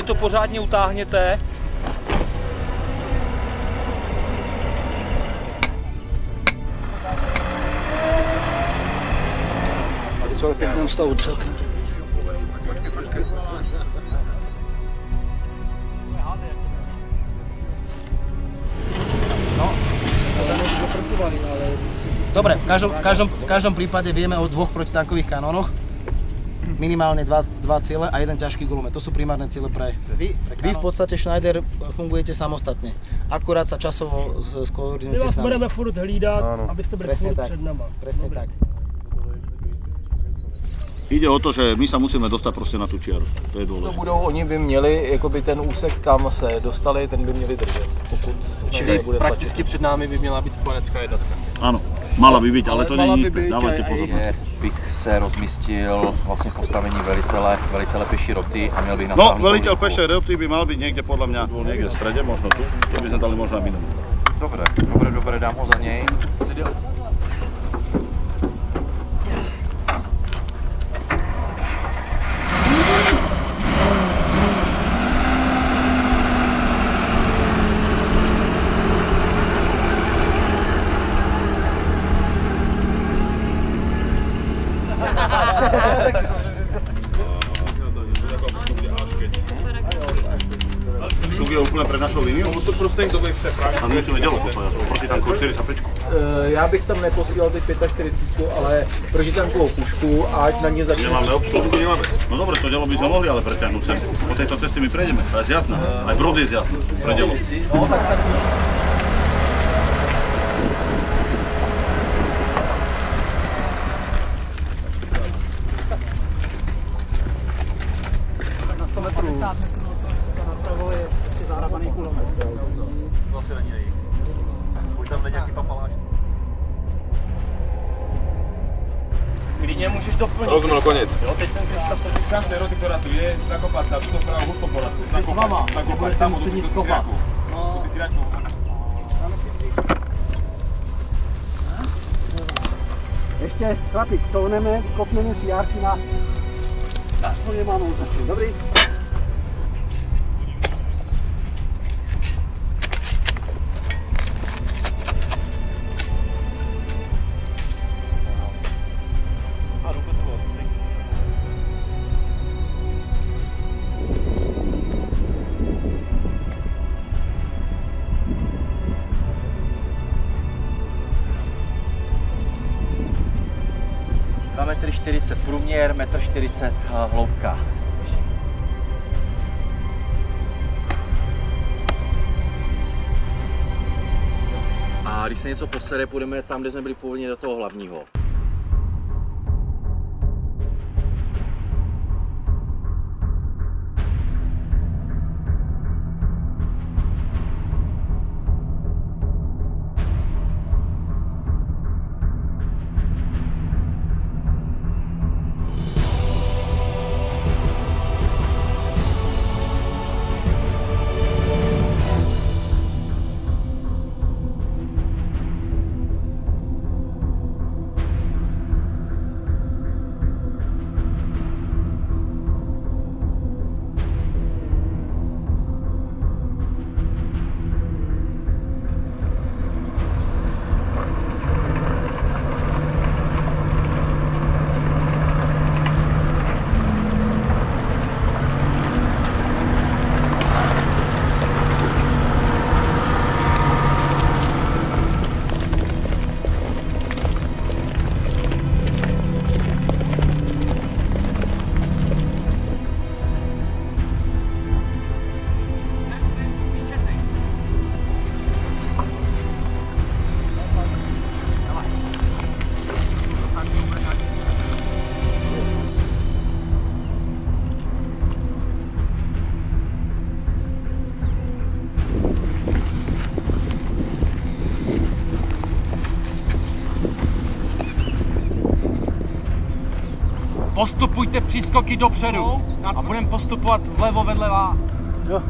Hlavně to pořádně utáhněte. V. Dobre, v každom, v, každom, v každom prípade vieme o dvoch protitankových kanónoch. Minimálne dva, dva ciele a jeden ťažký gulomet. To sú primárne ciele pre... Vy, vy v podstate Schneider fungujete samostatne. Akurát sa časovo My skoordinujete vás s nami. budeme furt hlídat, abyste byli Presne furt tak. před nama. Presne Dobrý. tak. Ide o to, že my sa musíme dostať proste na tú čiaru. To je Co dôležité. budou, oni by měli, jakoby ten úsek, kam se dostali, ten by měli držet, pokud Čili prakticky před námi by měla být spojenecká jednotka. Áno, mala by byť, ale to mala nie je by isté. byť Dávajte aj- pozor. Je, bych se rozmístil vlastně v postavení velitele, velitele peší roty a měl bych No, natáhnout veliteľ ruku. pešej roty by mal byť niekde podľa mňa niekde v strede, možno tu. To by dali možno na minimum. Dobré, dobré, dobré, dám ho za něj. To prostě někdo by se A my musíme ďaleko pojať, proti tanku 45. Eh, Já bych tam neposílal teď 45, ale protitankovou pušku, ať na ně začne Nemáme obsluhu. No dobre, to ďalo by sme mohli ale preťahnuť sem. Po tejto ceste my prejdeme. To je jasná. Aj brod je jasný. Pre ďalo. No, tak, tak Ještě chlapík, couvneme, kopneme si járky na aspoň nemáme začít. Dobrý? Průměr, 1,40 m hloubka. A když se něco posede, půjdeme tam, kde jsme byli původně do toho hlavního. Postupujte přískoky dopředu no. a budeme postupovat vlevo vedle vás. Jo.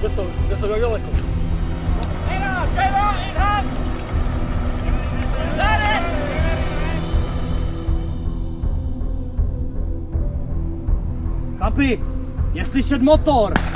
Kde jsou, kde jsou jak daleko? Kapi, je slyšet motor!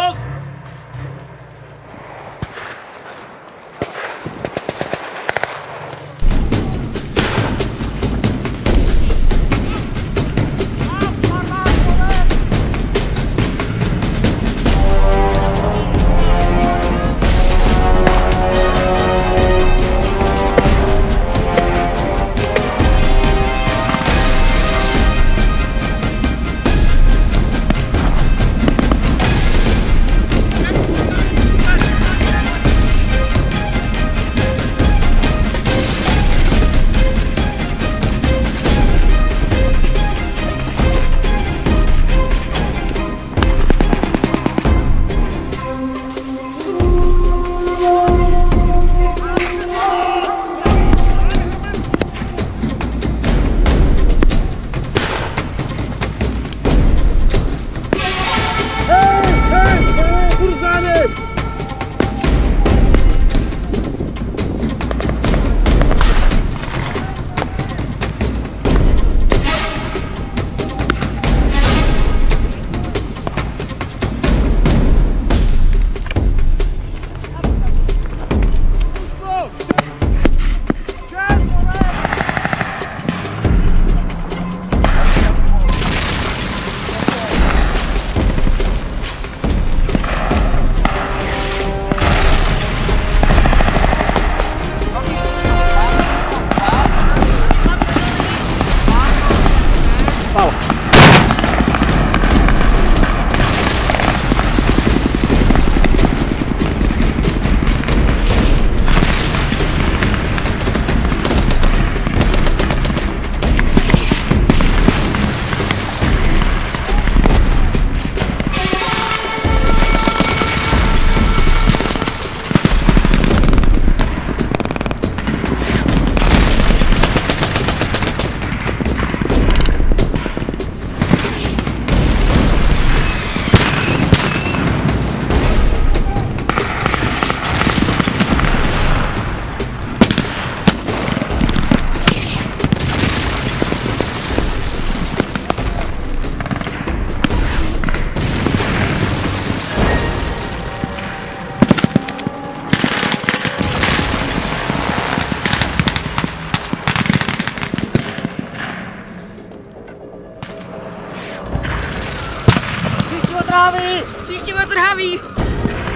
trhavý.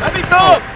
u nás bojovať, keď si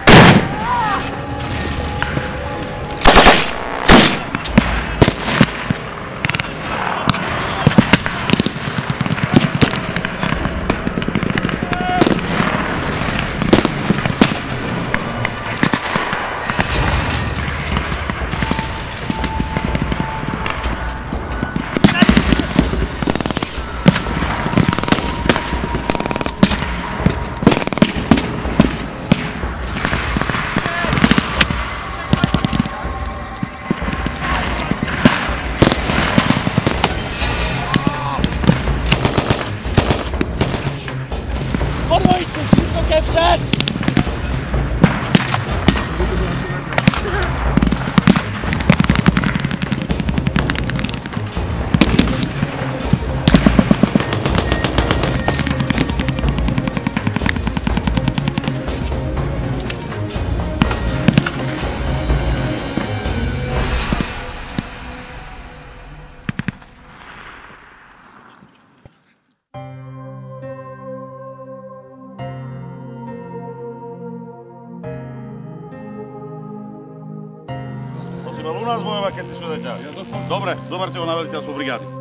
Добре, добар те го навели, тя се обригадите.